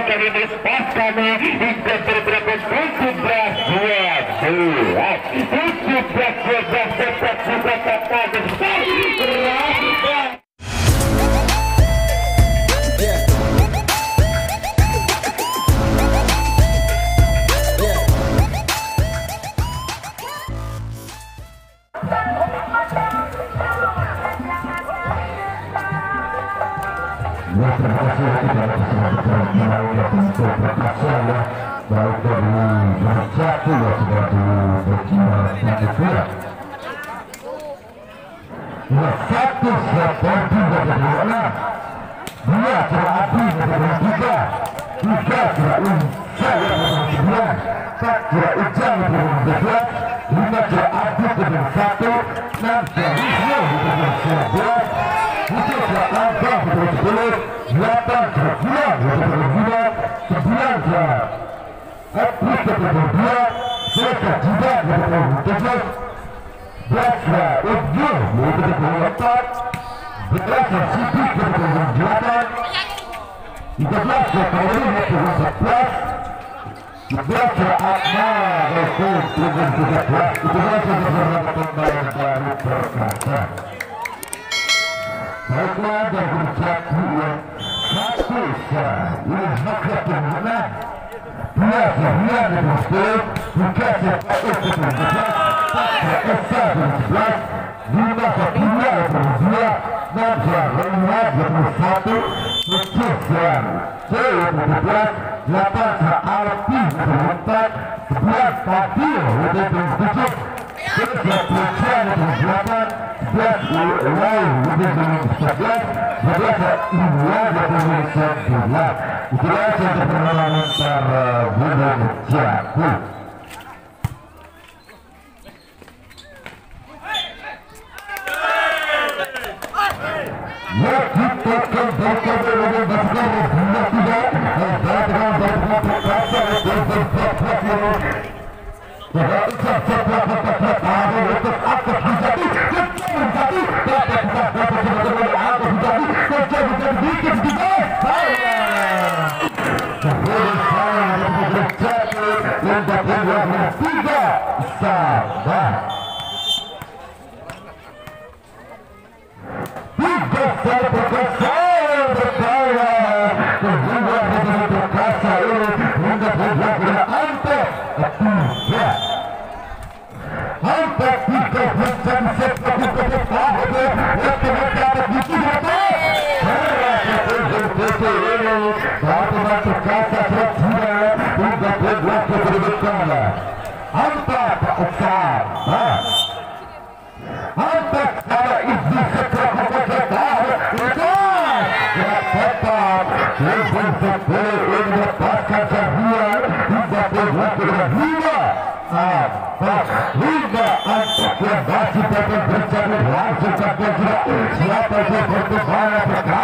ಕರೆದು ಸ್ಪಷ್ಟನೆ dari Berjati ya sudah di Berjina Panitia. Ya satu seperti dari dua terapi dari tiga tiga terapi saya dari sembilan empat terapi ujang dari sebelas lima terapi dari satu enam dari Baiklah dari berjati yang satu subject to love represents subject, subject to love represents to love. Grazie per la nostra videozione. Thank you. Yeah. वर्तमान सरकार का अध्यक्ष हो रहे हैं उनका कोई वोट को परिवर्तन मिला हम तक उपचार हम तक सारा इस क्षेत्र को भारत सरकार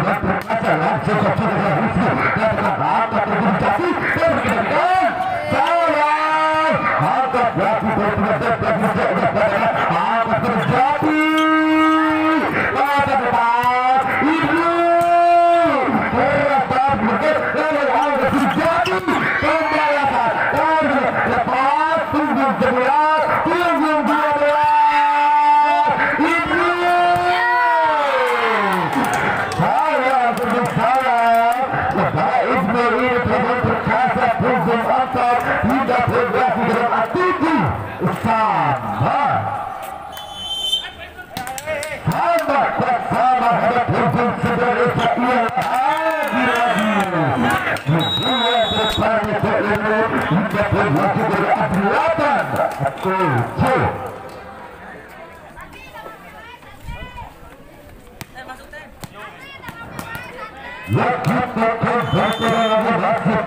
Let's get the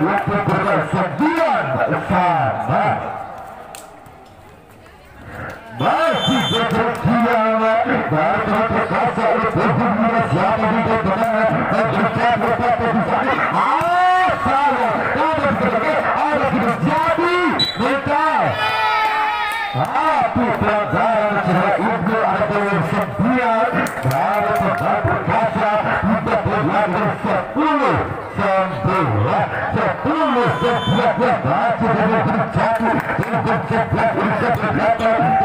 Black Thank you.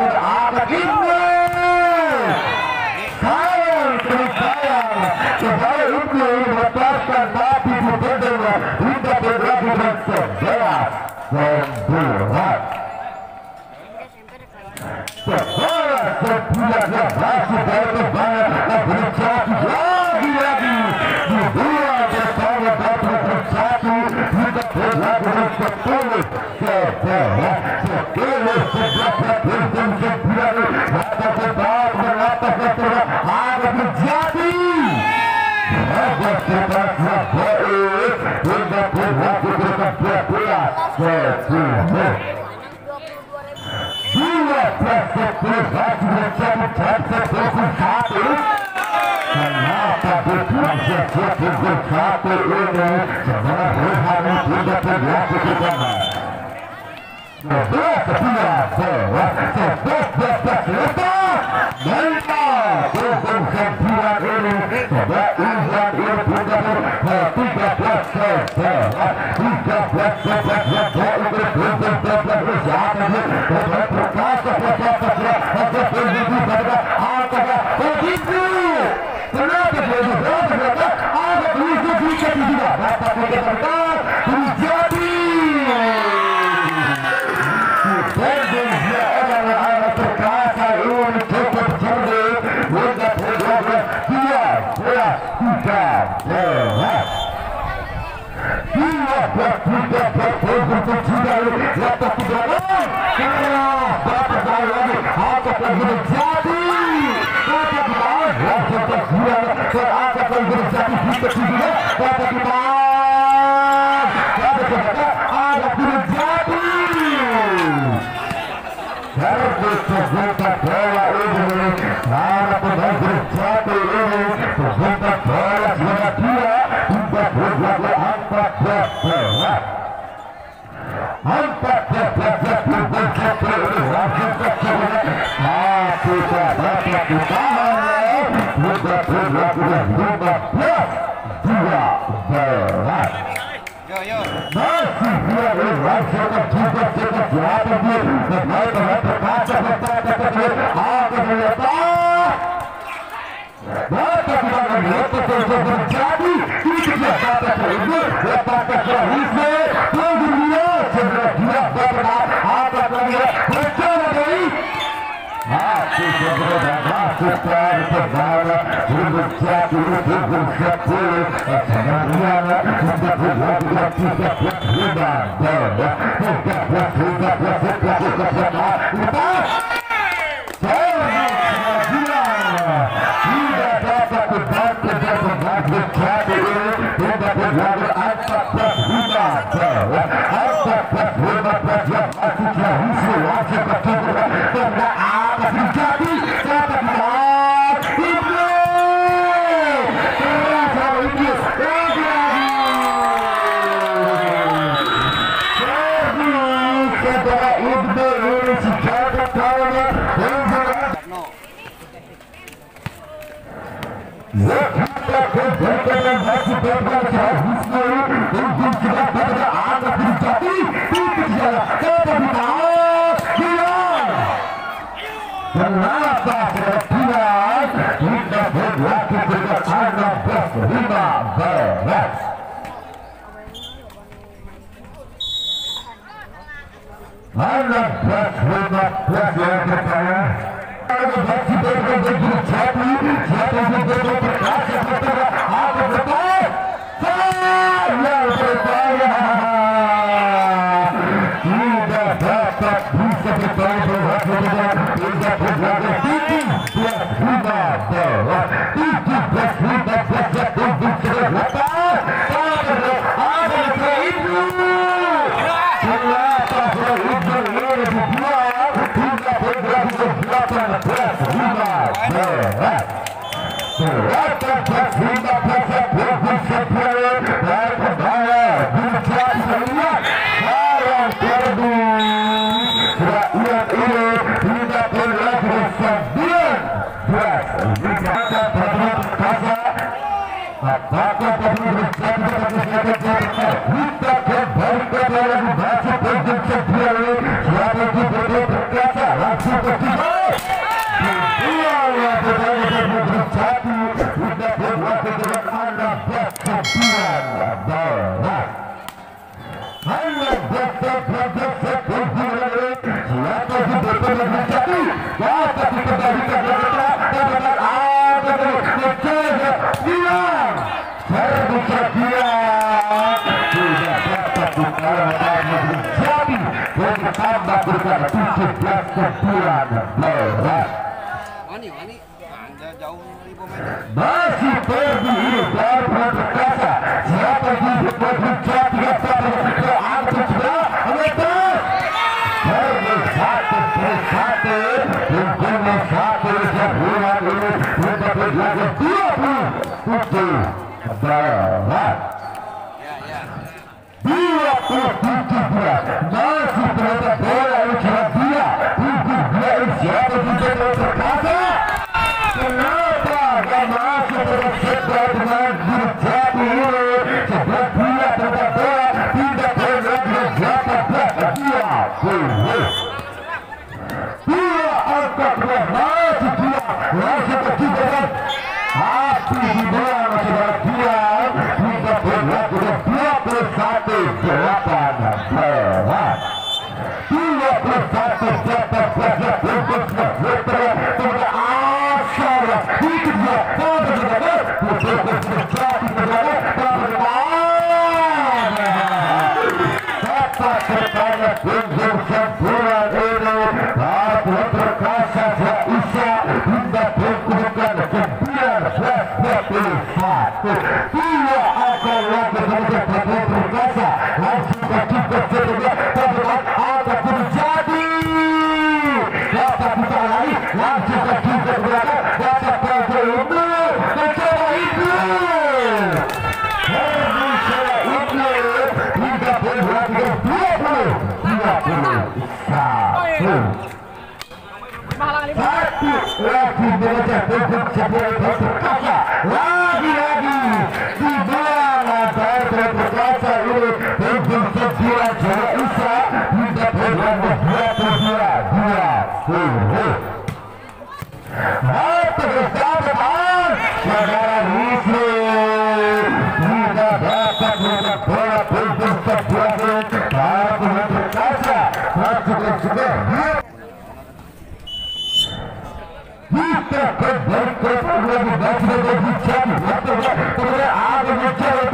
Right, Ryan. Dibanding dia sudah terjadi Kata kita kita Thank you. इसमें कोई दुर्मिया धीरज बरकरार आप रखेंगे बच्चों ने गई Yeah. Thank you. तक भूख से प्राण पर हाथ लगा एक तक भूख लगा Masih pergi dapat kata siapa yang berbuat kata itu aku sudah mereka bersatu bersatu bersama satu sehingga ini untuk menjadi dua puluh tujuh berat. Dua puluh tujuh berat masih berada Satu, satu, satu, satu, satu, satu, ¡Ah, no, no, no,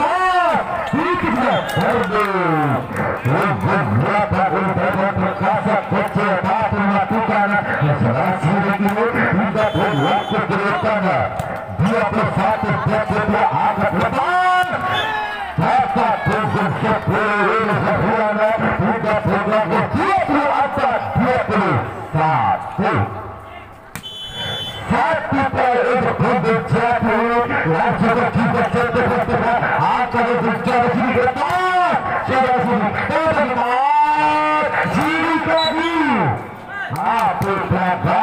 Happy Black